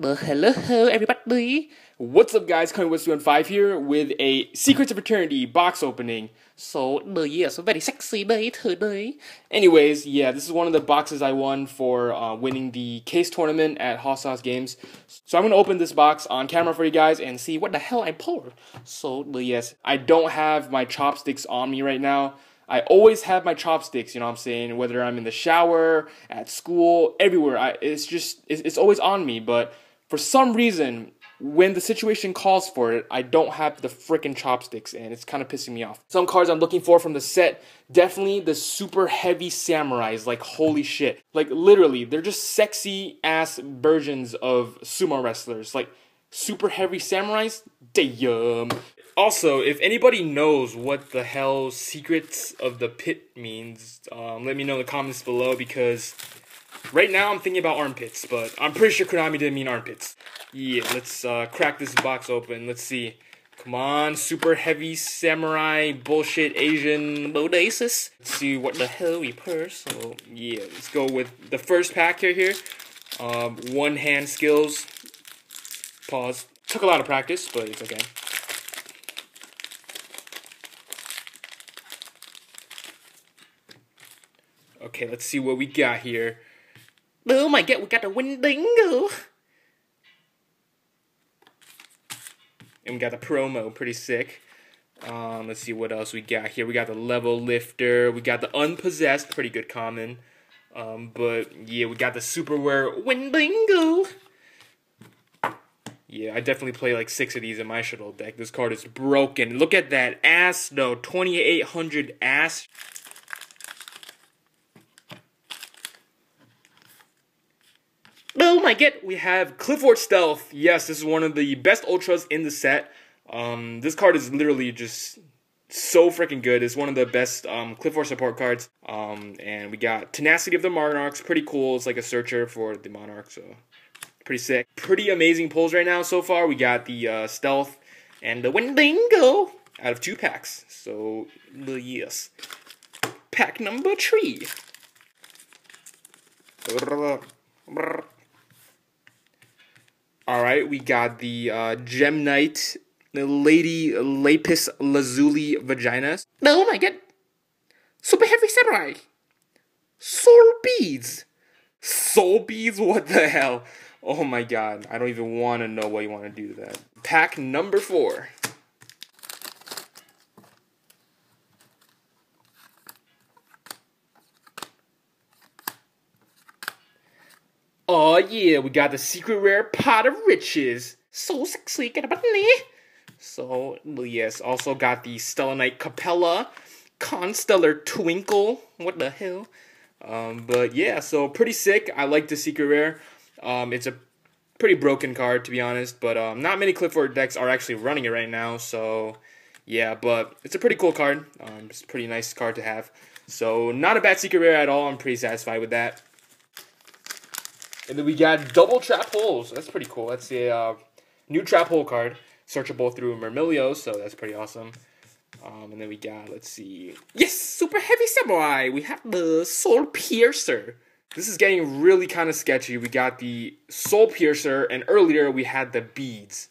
Well, hello, everybody. What's up, guys? Coming with One Five here with a Secrets of Eternity box opening. So, the yes, very sexy day today. Anyways, yeah, this is one of the boxes I won for uh, winning the case tournament at Hot Sauce Games. So I'm gonna open this box on camera for you guys and see what the hell I pulled. So, the yes, I don't have my chopsticks on me right now. I always have my chopsticks, you know what I'm saying? Whether I'm in the shower, at school, everywhere. I, it's just, it's, it's always on me. But for some reason, when the situation calls for it, I don't have the freaking chopsticks, and it's kind of pissing me off. Some cards I'm looking for from the set, definitely the super heavy samurais. Like, holy shit. Like, literally, they're just sexy ass versions of sumo wrestlers. Like, super heavy samurais? Damn. Also, if anybody knows what the hell Secrets of the Pit means, um, let me know in the comments below because right now I'm thinking about armpits, but I'm pretty sure Konami didn't mean armpits. Yeah, let's uh, crack this box open. Let's see. Come on, super heavy samurai bullshit Asian bodasis. Let's see what the hell we pull. So yeah, let's go with the first pack here. Here, um, one hand skills. Pause. Took a lot of practice, but it's okay. Okay, let's see what we got here. Oh my god, we got a Wendigo. And we got the promo, pretty sick. Um, let's see what else we got here. We got the level lifter. We got the unpossessed, pretty good common. Um, but yeah, we got the super rare Wendigo. Yeah, I definitely play like six of these in my Shaddoll deck. This card is broken. Look at that ass though, 2800 ass. Oh my god, we have Qliphort Stealth. Yes, this is one of the best ultras in the set. Um, this card is literally just so freaking good. It's one of the best um, Qliphort support cards. Um, and we got Tenacity of the Monarchs, pretty cool. It's like a searcher for the Monarch, so pretty sick. Pretty amazing pulls right now so far. We got the uh, Stealth and the Wendigo out of two packs. So, yes. Pack number three. All right, we got the uh, Gem Knight, the Lady Lapis Lazuli Vaginas. Oh my god. Super Heavy Samurai. Soul Beads. Soul Beads? What the hell? Oh my god, I don't even want to know what you want to do to that. Pack number four. Oh yeah, we got the secret rare pot of riches. So sexy, get a button So yes, also got the Satellarknight Capella, Constellar Twinkle. What the hell? Um, but yeah, so pretty sick. I like the secret rare. Um, it's a pretty broken card to be honest, but um, not many Qliphort decks are actually running it right now. So yeah, but it's a pretty cool card. Um, it's a pretty nice card to have. So not a bad secret rare at all. I'm pretty satisfied with that. And then we got double trap holes. That's pretty cool. That's a uh, new trap hole card, searchable through Myrmeleo, so that's pretty awesome. Um, and then we got, let's see, yes, Super Heavy Samurai. We have the Soul Piercer. This is getting really kind of sketchy. We got the Soul Piercer, and earlier we had the beads.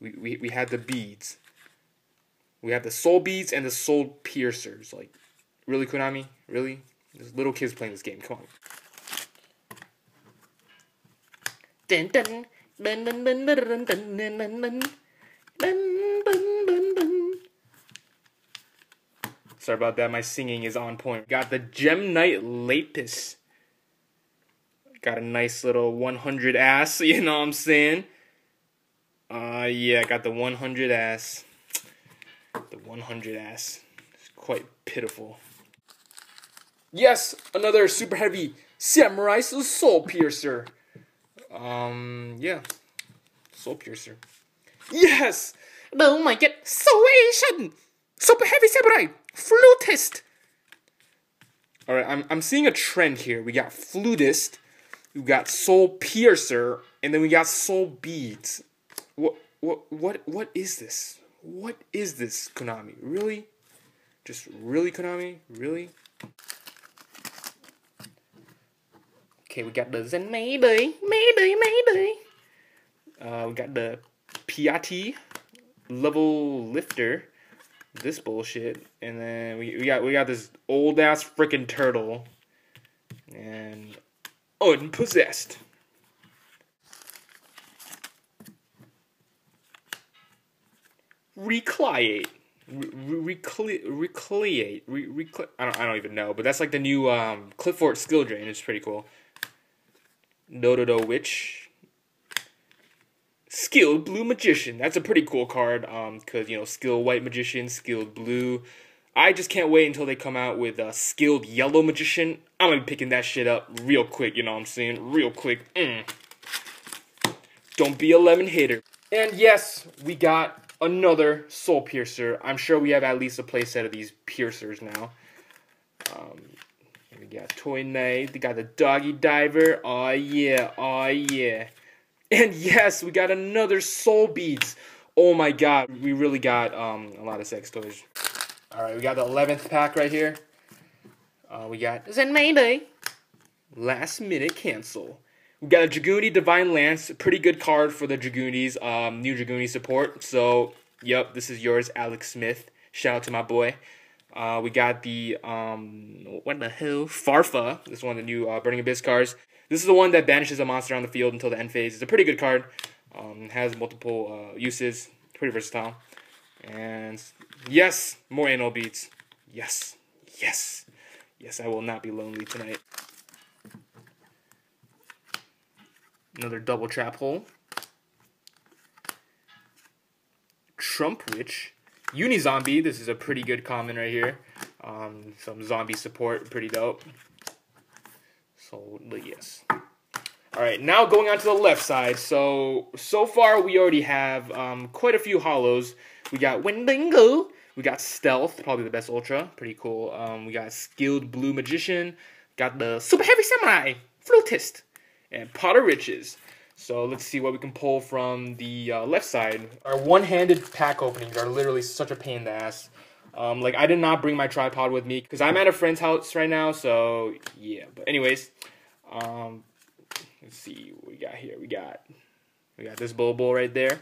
We, we, we had the beads. We have the Soul Beads and the Soul Piercers. Like, really, Konami? Really? There's little kids playing this game. Come on. Dun dun dun dun dun dun dun dun dun dun dun dun dun Sorry about that. My singing is on point. Got the Gem Knight Lapis. Got a nice little 100 ass. You know what I'm saying? Uh, yeah, got the 100 ass. The 100 ass. It's quite pitiful. Yes, another super heavy Samurai Soul Piercer. Um, yeah. Soul Piercer. Yes! Oh my god, Soul Asian! Super Heavy Samurai! Flutist! Alright, I'm, I'm seeing a trend here. We got Flutist, we got Soul Piercer, and then we got Soul Beads. What, what, what, what is this? What is this, Konami? Really? Just really, Konami? Really? Okay, we got the Zen Mayday, Mayday, Mayday. Uh, we got the Piatti level lifter. This bullshit, and then we, we got we got this old ass freaking turtle, and unpossessed. Re-qliate. Re-qliate. Re-qliate. Recli I don't, I don't even know, but that's like the new um, Qliphort skill drain. It's pretty cool. Dododo Witch. Skilled Blue Magician. That's a pretty cool card, um, cause you know, skilled White Magician, skilled Blue. I just can't wait until they come out with a skilled Yellow Magician. I'm gonna be picking that shit up real quick. You know what I'm saying? Real quick. Mm. Don't be a lemon hater. And yes, we got another Soul Piercer. I'm sure we have at least a playset of these piercers now. Um, got Toy Knight. They got the Doggy Diver. Oh yeah, oh yeah. And yes, we got another Soul Beads. Oh my god, we really got um, a lot of sex toys. Alright, we got the 11th pack right here. Uh, we got Zen Maybe. Last Minute Cancel. We got a Dragooney Divine Lance, pretty good card for the Dragoonies, um, new Dragooney support. So, yep, this is yours, Alex Smith. Shout out to my boy. Uh, we got the, um, what the hell? Farfa. This is one of the new uh, Burning Abyss cards. This is the one that banishes a monster on the field until the end phase. It's a pretty good card. Um, has multiple uh, uses. Pretty versatile. And yes, more anal beats. Yes, yes, yes, I will not be lonely tonight. Another double trap hole. Trump Witch. Unizombie. This is a pretty good common right here. Um, some zombie support. Pretty dope. So, yes. Alright, now going on to the left side. So, so far we already have um, quite a few hollows. We got Wendigo. We got Stealth, probably the best Ultra. Pretty cool. Um, we got Skilled Blue Magician. Got the Super Heavy Samurai. Flutist and pot of riches. So let's see what we can pull from the uh, left side. Our one-handed pack openings are literally such a pain in the ass. Um, like I did not bring my tripod with me because I'm at a friend's house right now. So yeah, but anyways, um, let's see what we got here. We got we got this bull bull right there.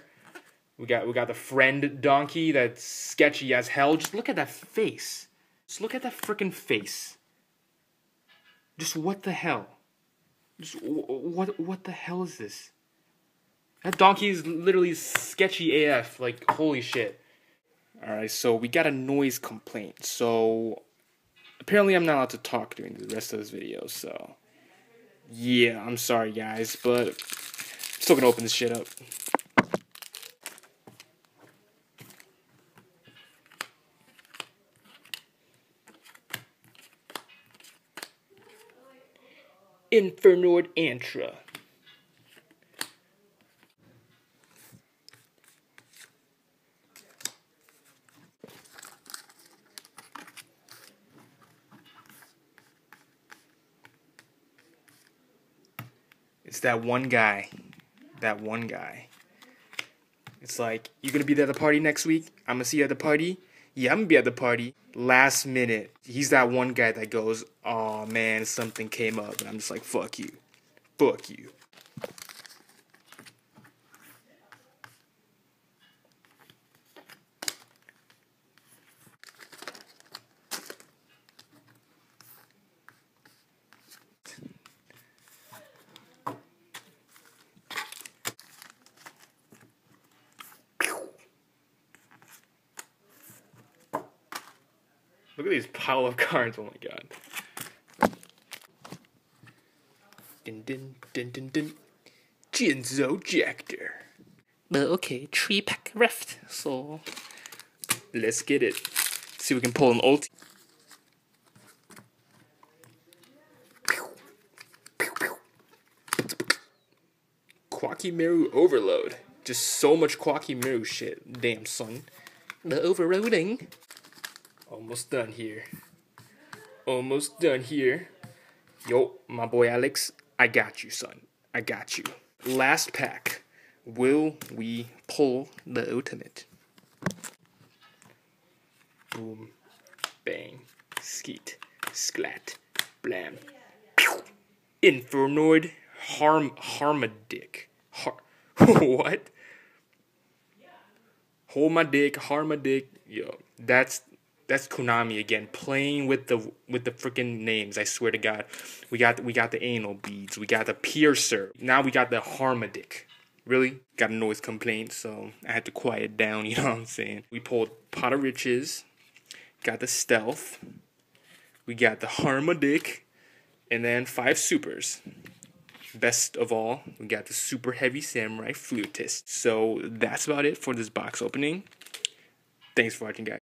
We got we got the friend donkey that's sketchy as hell. Just look at that face. Just look at that freaking face. Just what the hell? What what the hell is this? That donkey is literally sketchy AF. Like holy shit. All right, so we got a noise complaint. So apparently I'm not allowed to talk during the rest of this video. So yeah, I'm sorry guys, but I'm still gonna open this shit up. Infernoid Antra. It's that one guy. That one guy. It's like, you gonna be at the party next week? I'm gonna see you at the party? Yeah, I'm gonna be at the party. Last minute, he's that one guy that goes, "Oh man, something came up," and I'm just like, "Fuck you, fuck you." Look at these pile of cards. Oh my god. Din din din din din. Jinzo Jector. But okay, three pack left. So let's get it. See if we can pull an ult. Quacky Meru overload. Just so much Quacky Meru shit. Damn son. The overloading. Almost done here. Almost done here. Yo, my boy Alex, I got you, son. I got you. Last pack. Will we pull the ultimate? Boom. Bang. Skeet. Sklat. Blam. Pew. Infernoid Harm Harmadik. Har what? Hold my dick, hard my dick. Yo, that's that's Konami again, playing with the with the freaking names. I swear to God, we got we got the anal beads, we got the piercer. Now we got the harmadik. Really got a noise complaint, so I had to quiet down. You know what I'm saying? We pulled pot of riches, got the stealth, we got the harmadik, and then five supers. Best of all, we got the super heavy samurai flutist. So that's about it for this box opening. Thanks for watching, guys.